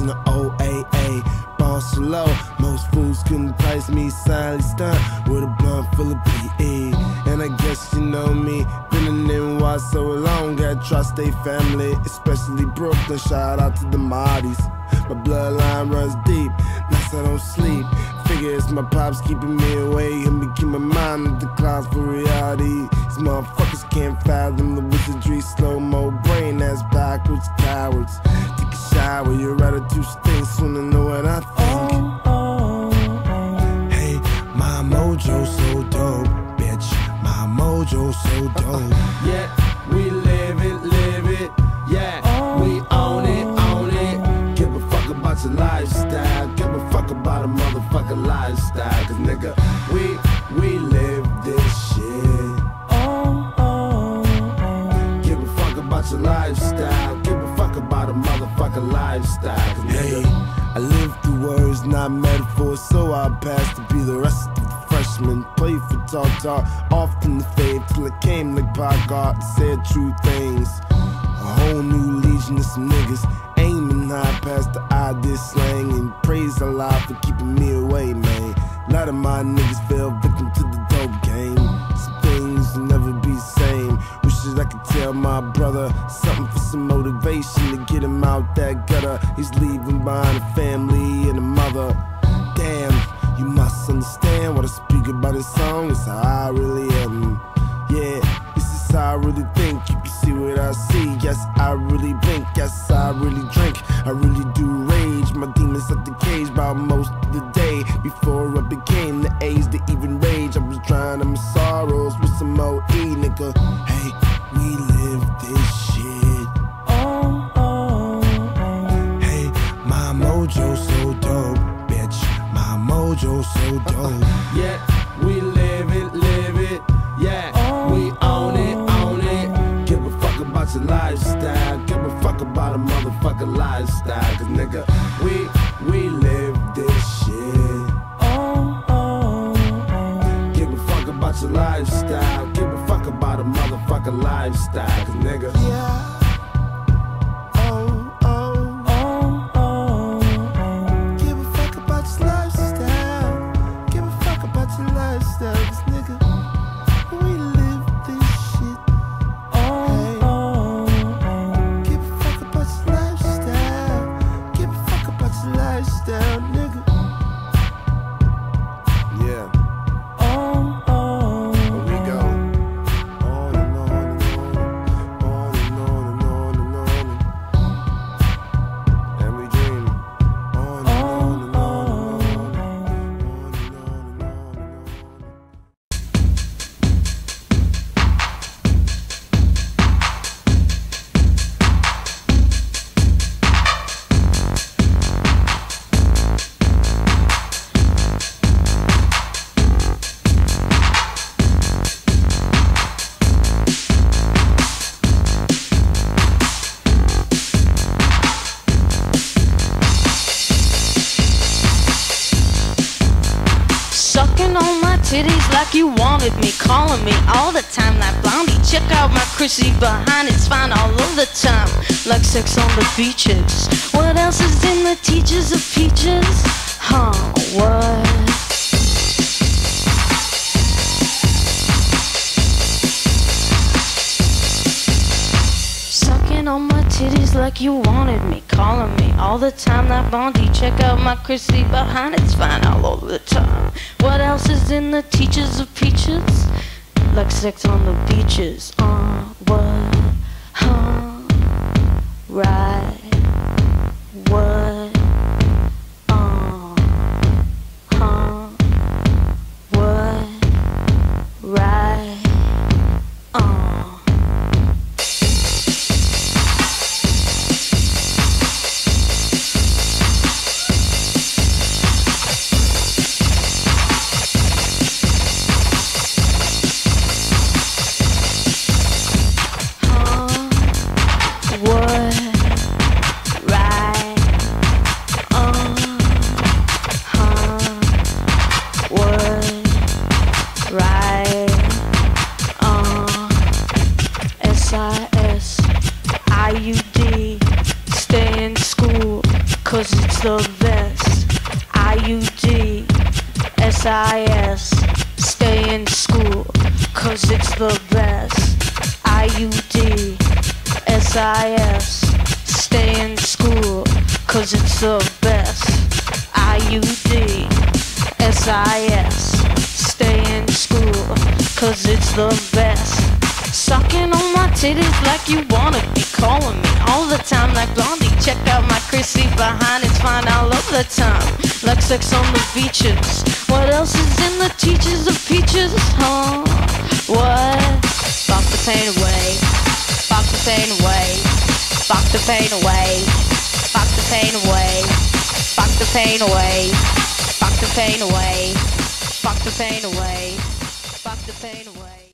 In the OAA, so low. Most fools couldn't price me silently stunned with a blunt full of PE. And I guess you know me, been in NY so long, got trust they family, especially Brooklyn. Shout out to the Mahdi's. My bloodline runs deep, nights I don't sleep. Figure it's my pops keeping me away, and me keep my mind in the clouds for reality. These motherfuckers can't fathom the wizardry, slow mo brain ass backwards cowards. Take a shower, your attitude stinks, wanna know what I think. Hey, my mojo so dope, bitch. My mojo so dope. Yeah, we live lifestyle. Hey, I live through words, not metaphors, so I pass to be the rest of the freshmen. Play for talk talk, often the fade till I came like Bogart and said true things. A whole new legion of some niggas aiming high past the idea slang and praise Allah for keeping me away, man. A lot of my niggas fell victim to the dope game. Some things will never I could tell my brother something for some motivation to get him out that gutter. He's leaving behind a family and a mother. Damn, you must understand what I speak about this song. It's how I really am. Yeah, this is how I really think. You can see what I see. Yes, I really blink. Yes, I really drink. I really do rage. My demons at the cage by most of the day. Before I became the age to even rage, I was trying to my sorrows with some OE, nigga. Mojo so dope, bitch. My mojo so dope. yeah, we live it, live it. Yeah, we own it, own it. Give a fuck about your lifestyle. Give a fuck about a motherfucking lifestyle. Cause nigga, we, we live this shit. Oh, oh, Give a fuck about your lifestyle. Give a fuck about a motherfucking lifestyle. Cause nigga, Yeah. Your Sucking on my titties like you wanted me, calling me all the time. That blondie, check out my Chrissy behind, it's fine all of the time. Like sex on the beaches. What else is in the teaches of peaches? Huh, what? Sucking on my titties like you wanted me, calling me all the time. That Blondie, check out my Chrissy behind, it's fine all over the time. What else is in the teaches of peaches? Like sex on the beaches. Uh, what? Huh? Right. Cause it's the best. IUD, SIS, stay in school, cause it's the best. IUD, SIS, stay in school, cause it's the best. IUD, SIS, stay in school, cause it's the best. Sucking on my titties like you wanna be calling me all the time like Blondie. Check out my Chrissy behind, it's fine all of the time. Like sex on the beaches. What else is in the teaches of peaches, huh? What? Fuck the pain away. Fuck the pain away. Fuck the pain away. Fuck the pain away. Fuck the pain away. Fuck the pain away. Fuck the pain away. Fuck the pain away.